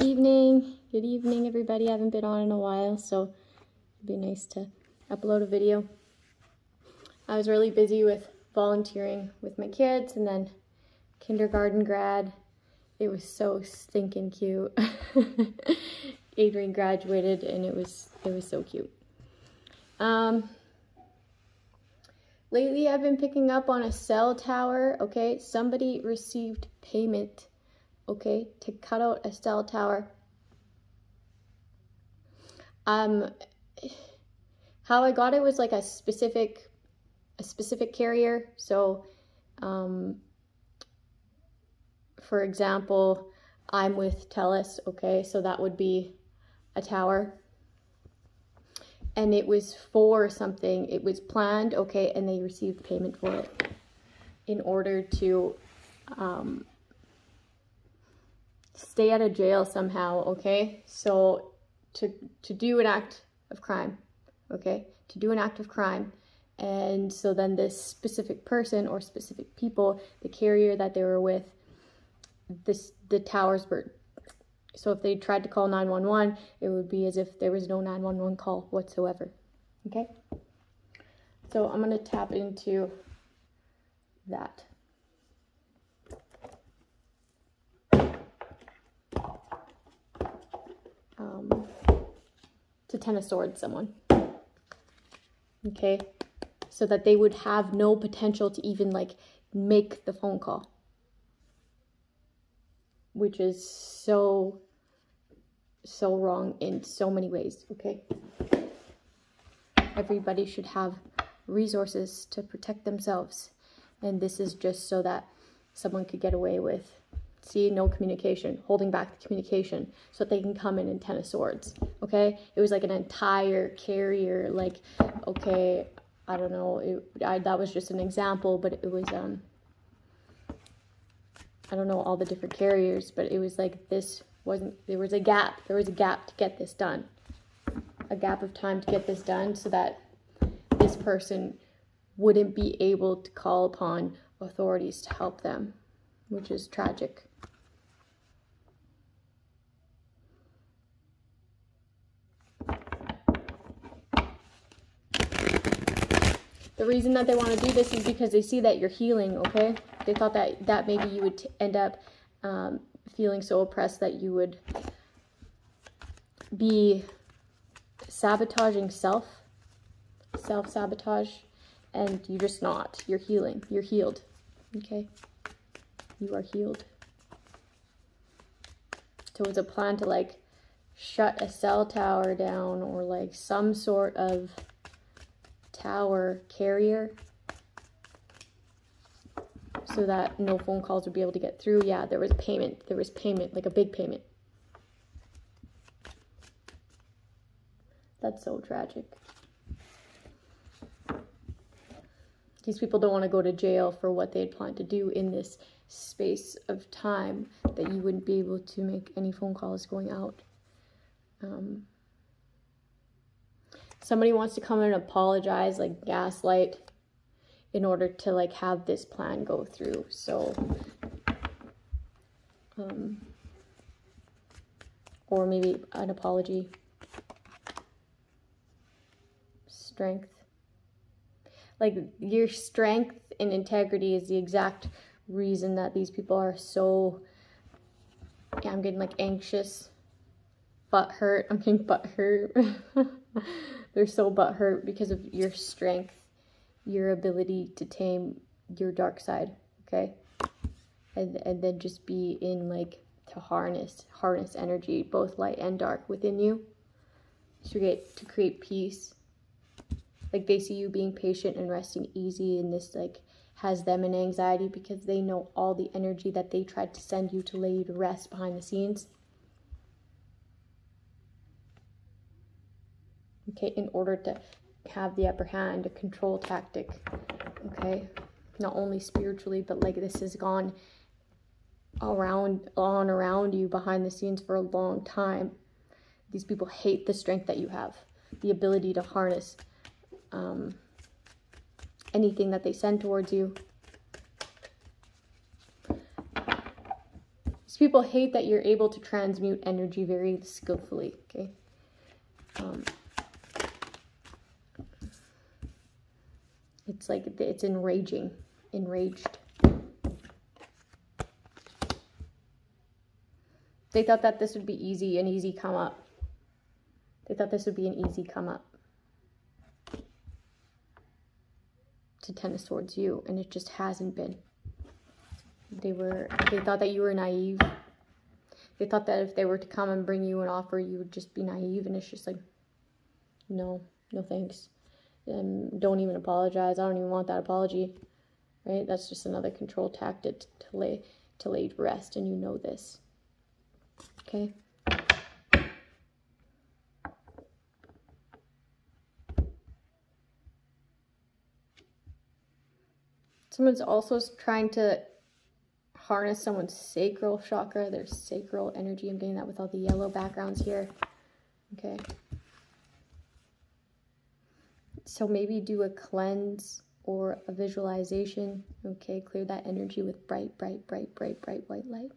Good evening. Good evening, everybody. I haven't been on in a while, so it'd be nice to upload a video. I was really busy with volunteering with my kids and then kindergarten grad. It was so stinking cute. Adrian graduated and it was it was so cute. Um lately I've been picking up on a cell tower, okay? Somebody received payment, okay, to cut out a cell tower. Um how I got it was like a specific a specific carrier. So um for example, I'm with TELUS, okay, so that would be a tower. And it was for something, it was planned, okay, and they received payment for it in order to um, stay out of jail somehow, okay? So to, to do an act of crime, okay? To do an act of crime. And so then this specific person or specific people, the carrier that they were with, this the towers were so if they tried to call 911 it would be as if there was no 911 call whatsoever okay so i'm going to tap into that um, to ten of swords someone okay so that they would have no potential to even like make the phone call which is so, so wrong in so many ways, okay? Everybody should have resources to protect themselves. And this is just so that someone could get away with, see, no communication, holding back the communication so that they can come in in Ten of Swords, okay? It was like an entire carrier, like, okay, I don't know, it, I, that was just an example, but it was, um, I don't know all the different carriers, but it was like this wasn't, there was a gap. There was a gap to get this done. A gap of time to get this done so that this person wouldn't be able to call upon authorities to help them, which is tragic. The reason that they want to do this is because they see that you're healing, okay? They thought that, that maybe you would end up um, feeling so oppressed that you would be sabotaging self, self-sabotage, and you're just not. You're healing. You're healed, okay? You are healed. So it's a plan to, like, shut a cell tower down or, like, some sort of tower carrier so that no phone calls would be able to get through. Yeah, there was payment. There was payment, like a big payment. That's so tragic. These people don't want to go to jail for what they had planned to do in this space of time that you wouldn't be able to make any phone calls going out. Um, somebody wants to come and apologize, like gaslight, in order to like have this plan go through. So, um, or maybe an apology. Strength. Like your strength and integrity is the exact reason that these people are so, yeah, I'm getting like anxious, butt hurt. I'm getting butt hurt. They're so butt hurt because of your strength your ability to tame your dark side, okay? And, and then just be in like to harness, harness energy, both light and dark within you to create, to create peace. Like they see you being patient and resting easy and this like has them in anxiety because they know all the energy that they tried to send you to lay you to rest behind the scenes. Okay, in order to have the upper hand, a control tactic, okay? Not only spiritually, but like this has gone around, on around you behind the scenes for a long time. These people hate the strength that you have, the ability to harness um, anything that they send towards you. These people hate that you're able to transmute energy very skillfully, okay? Um, like it's enraging, enraged. They thought that this would be easy, an easy come up. They thought this would be an easy come up to Ten of Swords you, and it just hasn't been. They were they thought that you were naive. They thought that if they were to come and bring you an offer, you would just be naive, and it's just like, no, no thanks. And don't even apologize. I don't even want that apology. Right? That's just another control tactic to lay to lay rest, and you know this. Okay. Someone's also trying to harness someone's sacral chakra, their sacral energy. I'm getting that with all the yellow backgrounds here. Okay. So maybe do a cleanse or a visualization. Okay, clear that energy with bright, bright, bright, bright, bright white light.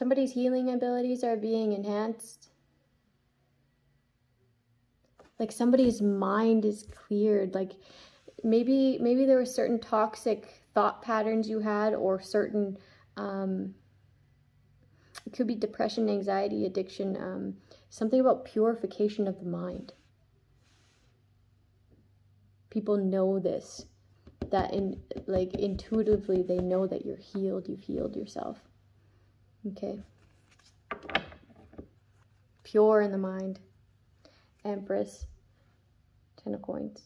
Somebody's healing abilities are being enhanced. Like somebody's mind is cleared. Like maybe maybe there were certain toxic thought patterns you had or certain um, it could be depression, anxiety, addiction, um, something about purification of the mind. People know this, that in like intuitively they know that you're healed, you've healed yourself. Okay. Pure in the mind. Empress. Ten of coins.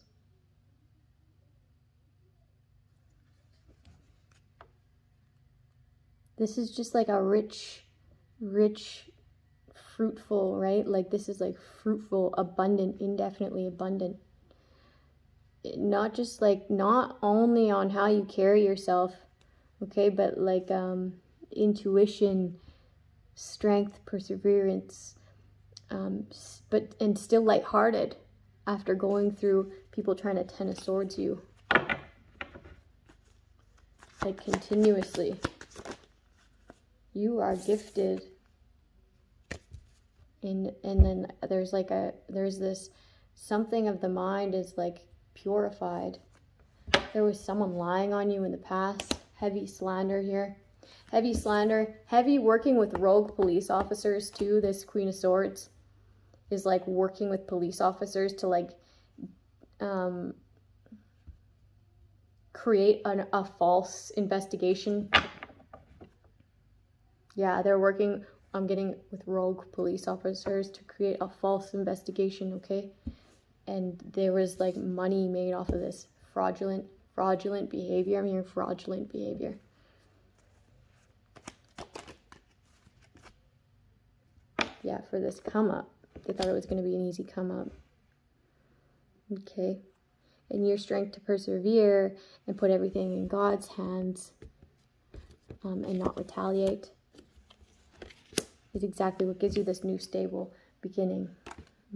This is just like a rich, rich, fruitful, right? Like this is like fruitful, abundant, indefinitely abundant. Not just like, not only on how you carry yourself, okay, but like, um, intuition, strength, perseverance, um, but and still lighthearted after going through people trying to ten of swords you like continuously. You are gifted. And and then there's like a there's this something of the mind is like purified. There was someone lying on you in the past, heavy slander here heavy slander, heavy working with rogue police officers too. This Queen of Swords is like working with police officers to like um, create an, a false investigation. Yeah, they're working, I'm getting with rogue police officers to create a false investigation, okay? And there was like money made off of this fraudulent, fraudulent behavior. I'm hearing fraudulent behavior. yeah, for this come up. They thought it was going to be an easy come up. Okay. And your strength to persevere and put everything in God's hands um, and not retaliate is exactly what gives you this new stable beginning.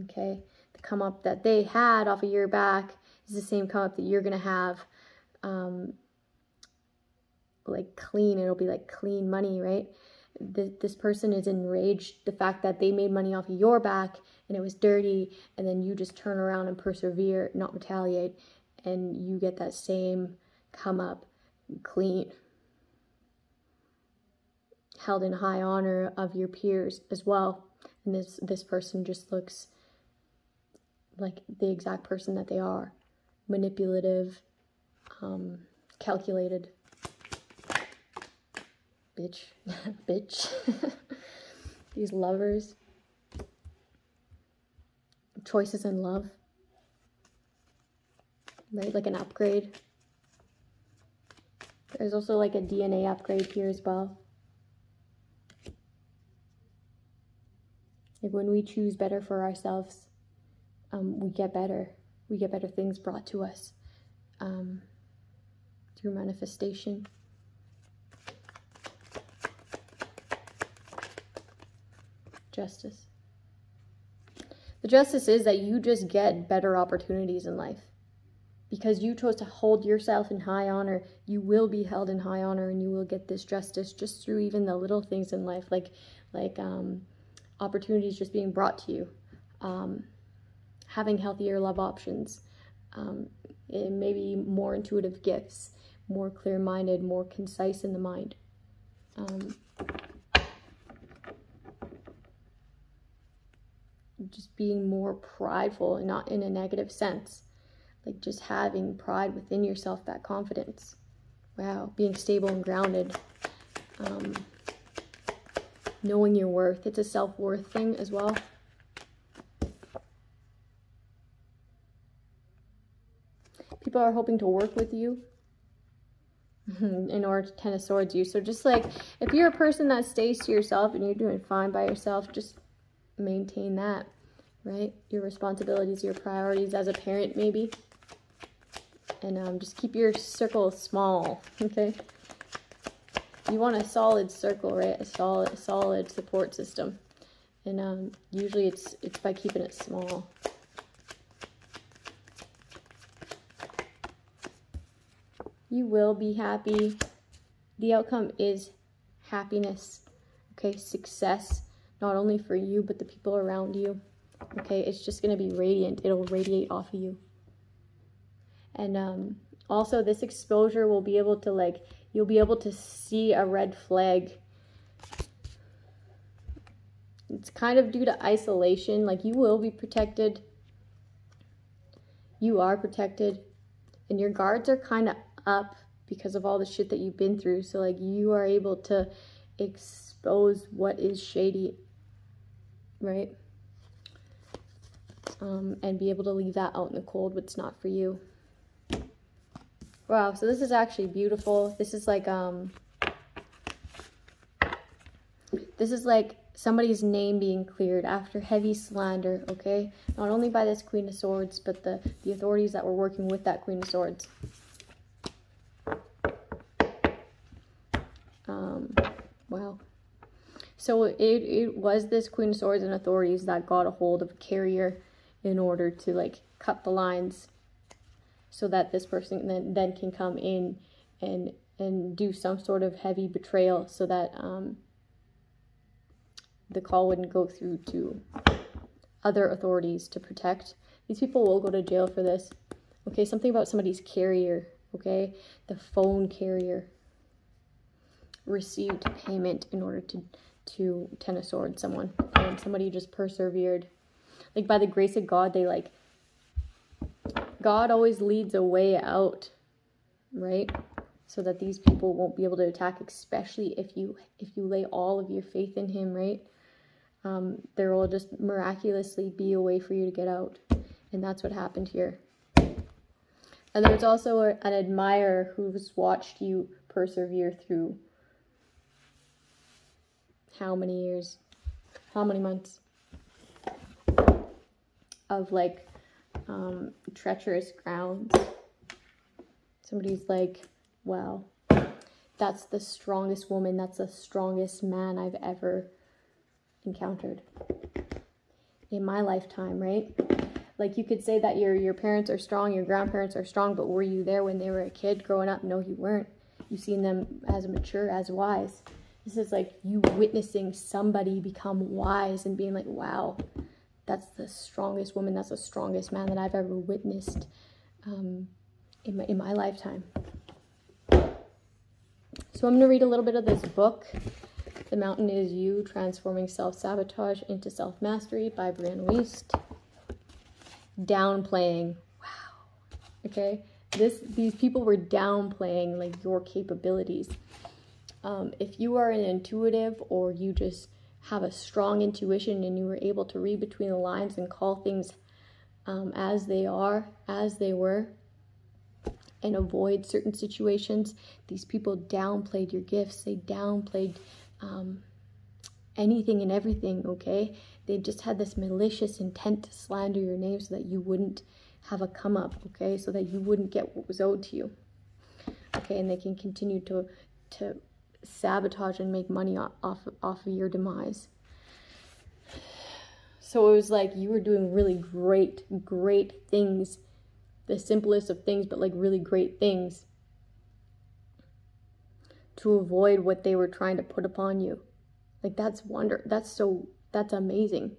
Okay. The come up that they had off a year back is the same come up that you're to have. Um, like clean, it'll be like clean money, right? th- this person is enraged the fact that they made money off of your back and it was dirty and then you just turn around and persevere not retaliate and you get that same come up clean held in high honor of your peers as well and this this person just looks like the exact person that they are manipulative um, calculated bitch, bitch. These lovers. Choices in love. Right, like an upgrade. There's also like a DNA upgrade here as well. Like when we choose better for ourselves, um, we get better. We get better things brought to us um, through manifestation. justice. The justice is that you just get better opportunities in life. Because you chose to hold yourself in high honor, you will be held in high honor and you will get this justice just through even the little things in life, like like um, opportunities just being brought to you, um, having healthier love options, um, maybe more intuitive gifts, more clear minded, more concise in the mind. Um, just being more prideful and not in a negative sense. Like just having pride within yourself, that confidence. Wow, being stable and grounded. Um, knowing your worth. It's a self worth thing as well. People are hoping to work with you in order to Ten of Swords you. So just like if you're a person that stays to yourself and you're doing fine by yourself, just maintain that, right? Your responsibilities, your priorities as a parent, maybe. And um, just keep your circle small, okay? You want a solid circle, right? A solid, solid support system. And um, usually it's, it's by keeping it small. You will be happy. The outcome is happiness, okay? Success not only for you, but the people around you. Okay, it's just to be radiant. It'll radiate off of you. And um, also, this exposure will be able to, like, you'll be able to see a red flag. It's kind of due to isolation. Like, you will be protected. You are protected. And your guards are kind of up because of all the shit that you've been through. So, like, you are able to expose what is shady right? Um, and be able to leave that out in the cold, what's not for you. Wow, so this is actually beautiful. This is like, um, this is like somebody's name being cleared after heavy slander, okay? Not only by this Queen of Swords, but the, the authorities that were working with that Queen of Swords. Um, wow. So it, it was this Queen of Swords and authorities that got a hold of a carrier in order to like cut the lines so that this person then, then can come in and and do some sort of heavy betrayal so that um, the call wouldn't go through to other authorities to protect. These people will go to jail for this. Okay, something about somebody's carrier, okay? The phone carrier received payment in order to to Ten of Swords someone. And somebody just persevered. Like by the grace of God, they like God always leads a way out, right? So that these people won't be able to attack, especially if you if you lay all of your faith in him, right? Um, there will just miraculously be a way for you to get out. And that's what happened here. And there's also a, an admirer who's watched you persevere through how many years, how many months of like um, treacherous grounds. Somebody's like, wow, that's the strongest woman, that's the strongest man I've ever encountered in my lifetime, right? Like you could say that your your parents are strong, your grandparents are strong, but were you there when they were a kid growing up? No, you weren't. You've seen them as mature, as wise. This is like you witnessing somebody become wise and being like, wow, that's the strongest woman, that's the strongest man that I've ever witnessed um, in, my, in my lifetime. So I'm going to read a little bit of this book. The Mountain is You, Transforming Self-Sabotage into Self-Mastery by Brianna Wiest. Downplaying. Wow. Okay? This these people were downplaying like your capabilities. Um, if you are an intuitive or you just have a strong intuition and you were able to read between the lines and call things um, as they are, as they were, and avoid certain situations, these people downplayed your gifts. They downplayed um, anything and everything, okay? They just had this malicious intent to slander your name so that you wouldn't have a come up, okay? So that you wouldn't get what was owed to you. Okay, and they can continue to to sabotage and make money off off of your demise. So it was like you were doing really great, great things, the simplest of things, but like really great things to avoid what they were trying to put upon you. Like that's wonder, that's so, that's amazing.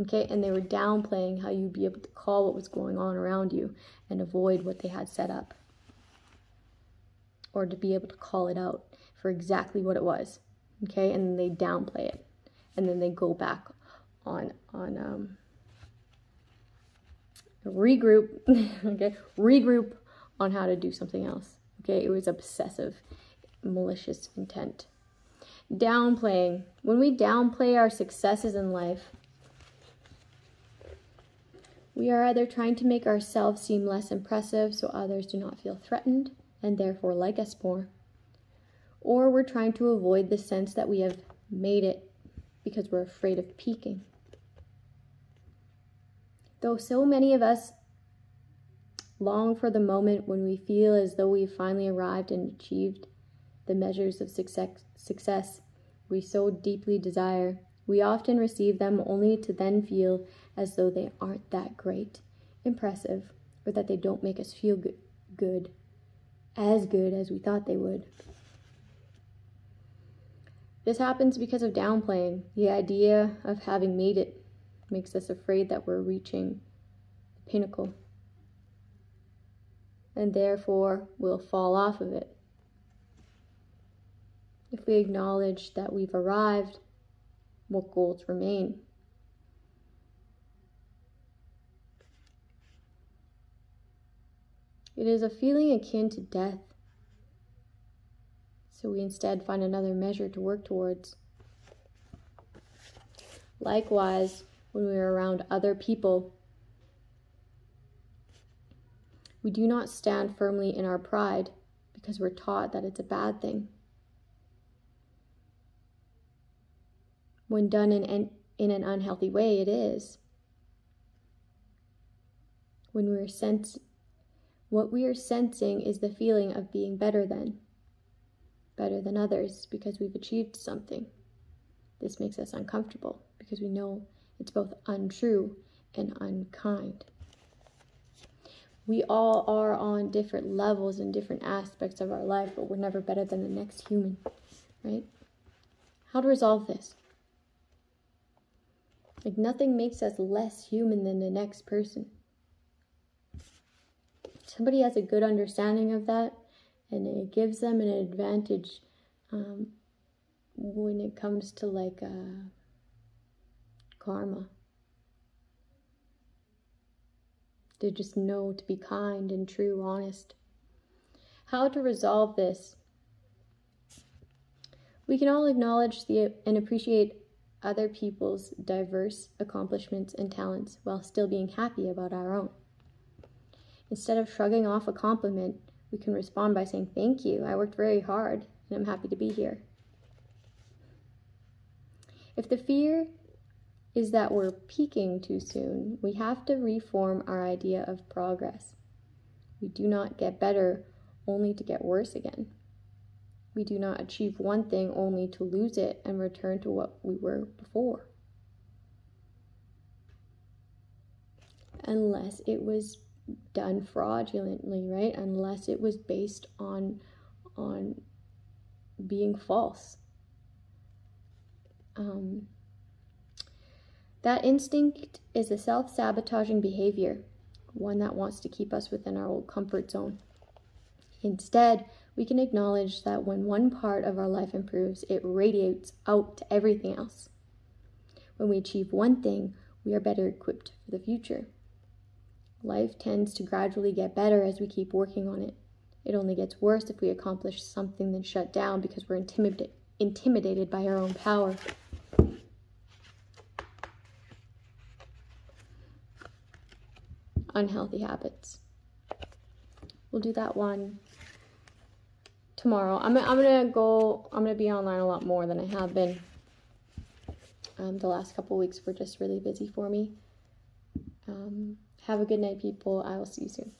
Okay, and they were downplaying how you'd be able to call what was going on around you and avoid what they had set up. Or to be able to call it out for exactly what it was. Okay, and they downplay it. And then they go back on on um regroup okay regroup on how to do something else okay it was obsessive malicious intent downplaying when we downplay our successes in life we are either trying to make ourselves seem less impressive so others do not feel threatened and therefore like us more, or we're trying to avoid the sense that we have made it because we're afraid of peaking. Though so many of us long for the moment when we feel as though we've finally arrived and achieved the measures of success, success we so deeply desire, we often receive them only to then feel as though they aren't that great, impressive, or that they don't make us feel good, good as good as we thought they would. This happens because of downplaying. The idea of having made it makes us afraid that we're reaching the pinnacle. And therefore, we'll fall off of it. If we acknowledge that we've arrived, what goals remain? It is a feeling akin to death. So we instead find another measure to work towards. Likewise, when we are around other people, we do not stand firmly in our pride because we're taught that it's a bad thing. When done in, in an unhealthy way, it is. When we're sent what we are sensing is the feeling of being better than, better than others because we've achieved something. This makes us uncomfortable because we know it's both untrue and unkind. We all are on different levels and different aspects of our life, but we're never better than the next human, right? How to resolve this? Like, nothing makes us less human than the next person somebody has a good understanding of that and it gives them an advantage um, when it comes to like uh, karma. They just know to be kind and true, honest. How to resolve this? We can all acknowledge the, and appreciate other people's diverse accomplishments and talents while still being happy about our own. Instead of shrugging off a compliment, we can respond by saying, Thank you, I worked very hard, and I'm happy to be here. If the fear is that we're peaking too soon, we have to reform our idea of progress. We do not get better only to get worse again. We do not achieve one thing only to lose it and return to what we were before. Unless it was done fraudulently, right? Unless it was based on on being false. Um, that instinct is a self sabotaging behavior, one that wants to keep us within our old comfort zone. Instead, we can acknowledge that when one part of our life improves, it radiates out to everything else. When we achieve one thing, we are better equipped for the future. Life tends to gradually get better as we keep working on it. It only gets worse if we accomplish something then shut down because we're intimidated intimidated by our own power. Unhealthy habits. We'll do that one tomorrow. I'm, I'm gonna go, I'm gonna be online a lot more than I have been. Um, the last couple weeks were just really busy for me. Um, have a good night, people. I will see you soon.